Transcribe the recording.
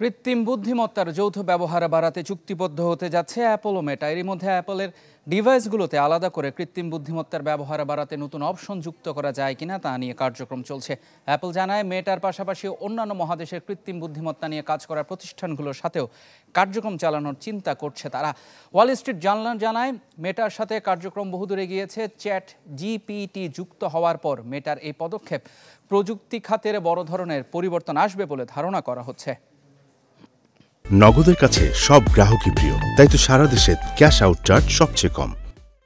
কৃত্রিম বুদ্ধিমত্তার যৌথ ব্যবহার বাড়াতে চুক্তিবদ্ধ হতে যাচ্ছে অ্যাপল ও মেটা এরই মধ্যে অ্যাপলের ডিভাইসগুলোতে আলাদা করে কৃত্রিম বুদ্ধিমত্তার ব্যবহার বাড়াতে নতুন অপশন যুক্ত করা যায় কিনা তা নিয়ে কার্যক্রম চলছে। অ্যাপল জানায় মেটার পাশাপাশি অন্যান্য মহাদেশের কৃত্রিম বুদ্ধিমত্তা নিয়ে কাজ করার প্রতিষ্ঠানগুলোর সাথেও কার্যক্রম চালানোর চিন্তা করছে তারা। ওয়াল স্ট্রিট জার্নাল জানায় মেটার সাথে কার্যক্রম বহুদূরে গিয়েছে চ্যাট জিপিটি যুক্ত হওয়ার পর মেটার এই পদক্ষেপ প্রযুক্তি খাতের বড় ধরনের পরিবর্তন আসবে বলে ধারণা করা হচ্ছে। নগদের কাছে সব গ্রাহকই প্রিয়। তাই তো সারা দেশে ক্যাশ আউট চার্জ সবচেয়ে কম।